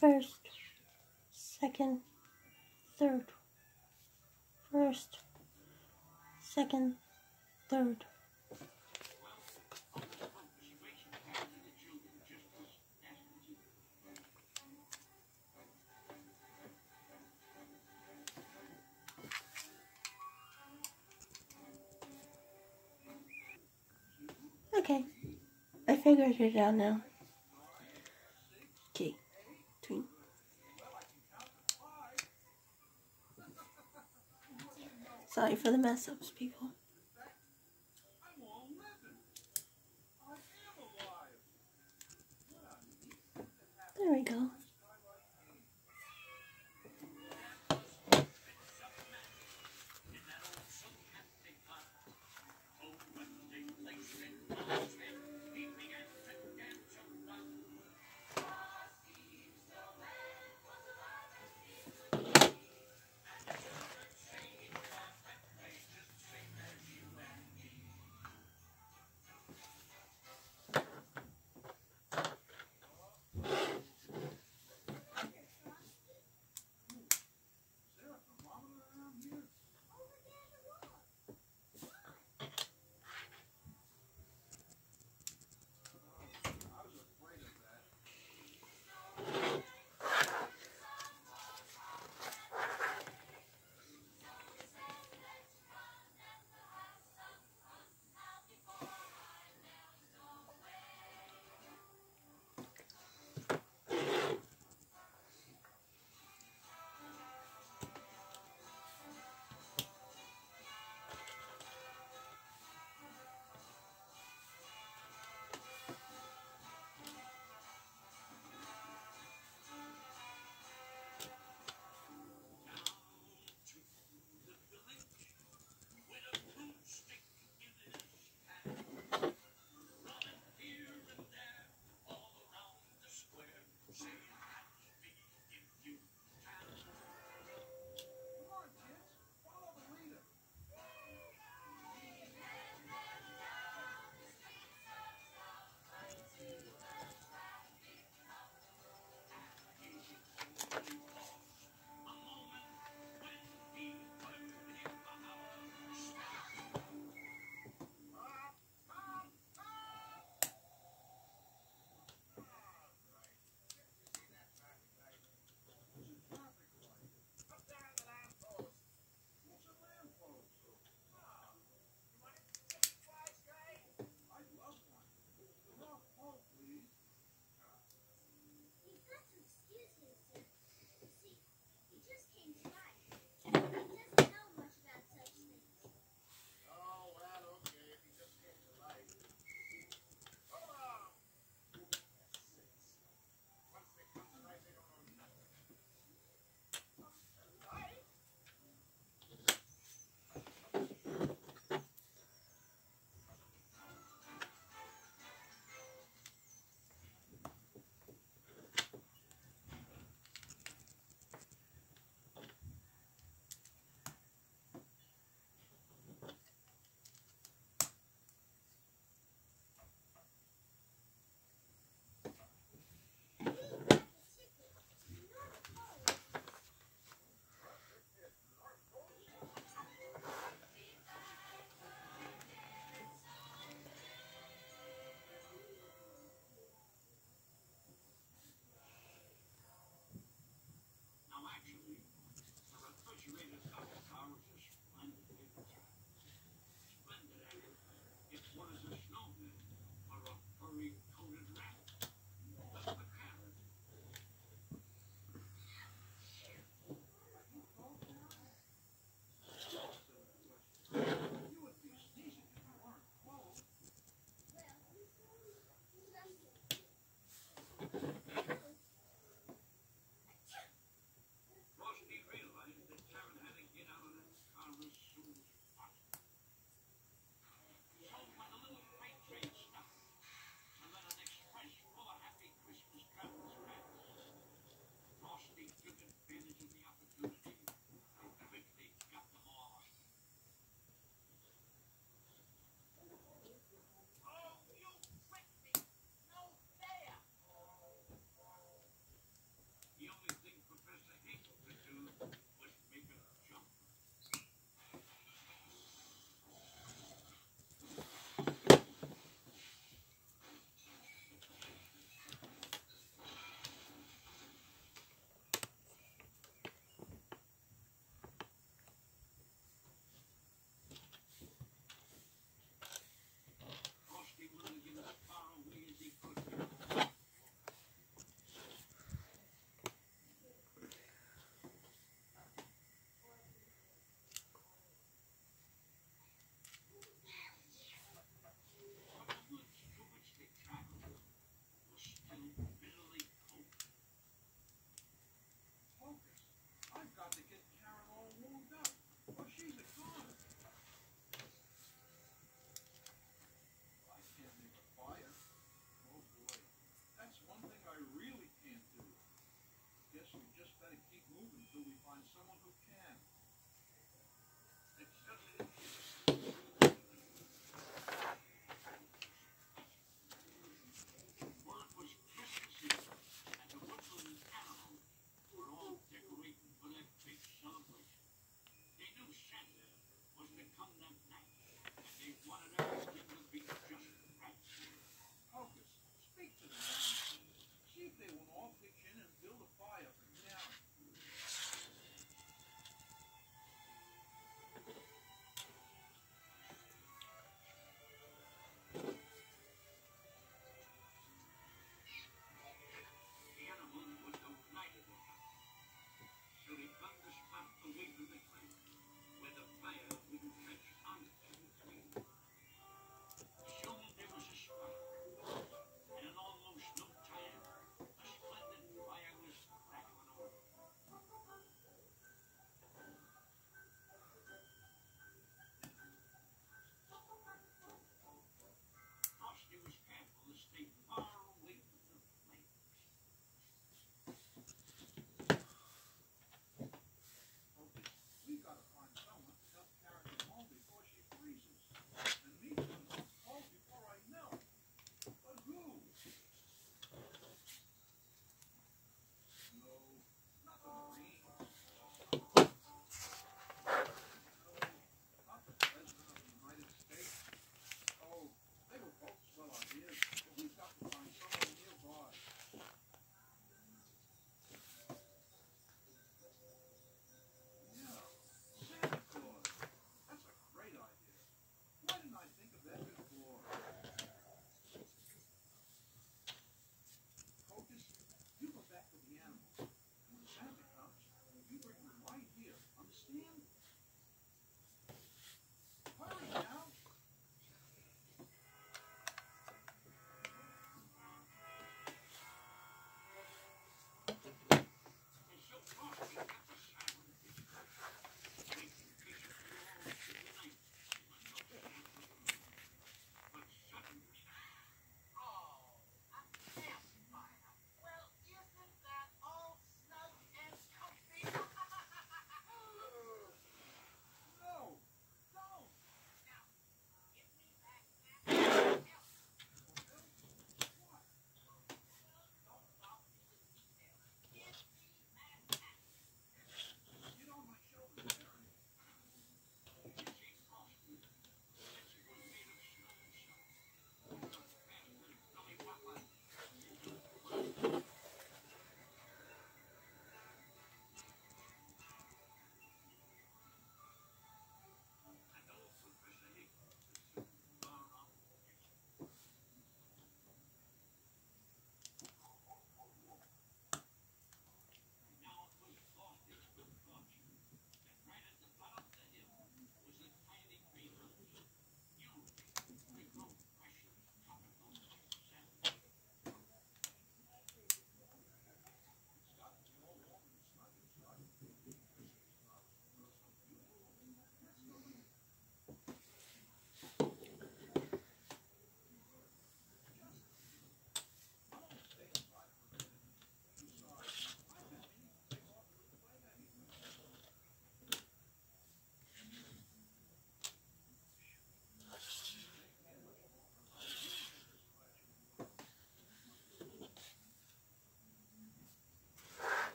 first, second, third, first, second, third. Okay, I figured it out now. For the mess ups, people.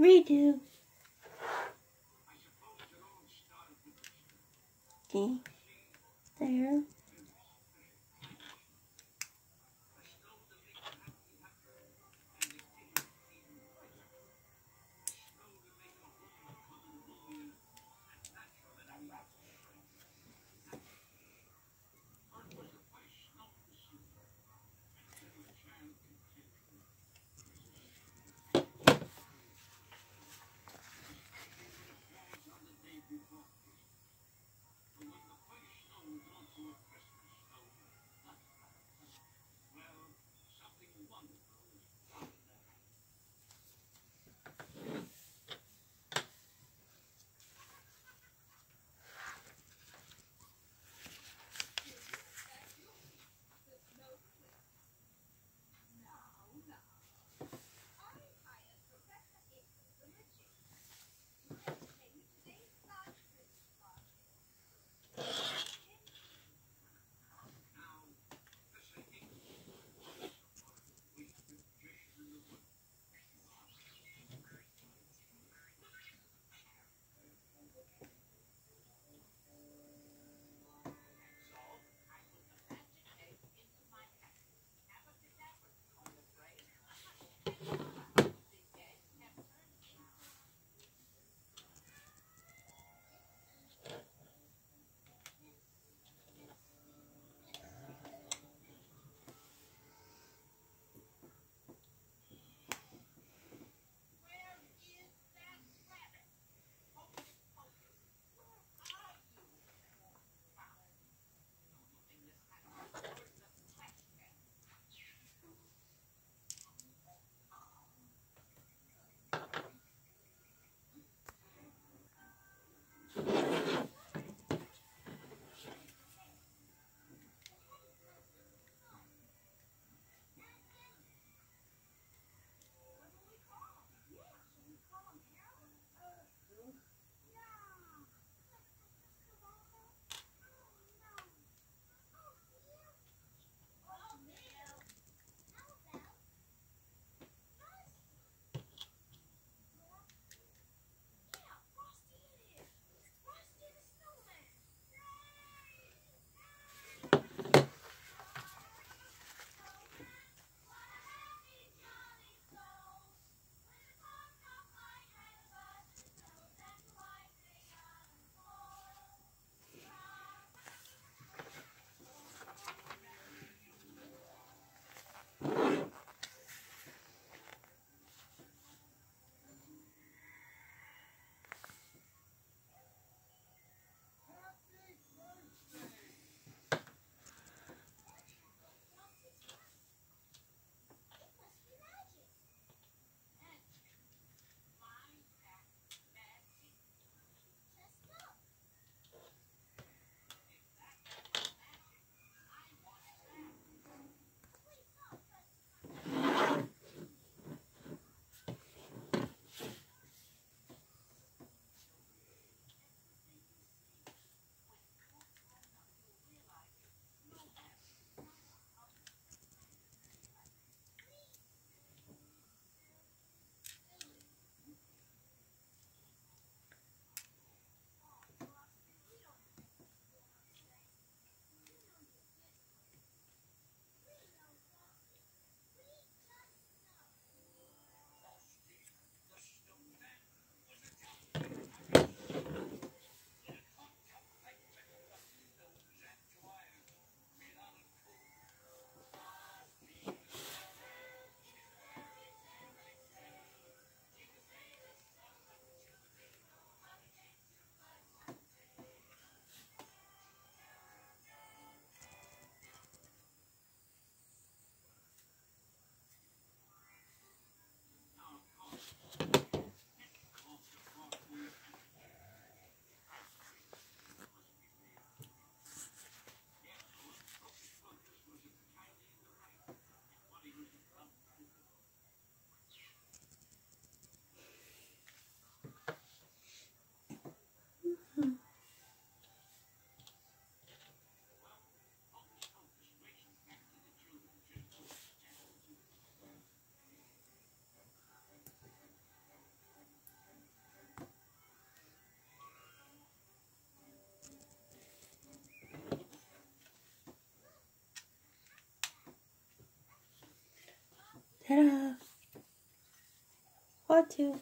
Redo. Okay. There. Ta-da! What two?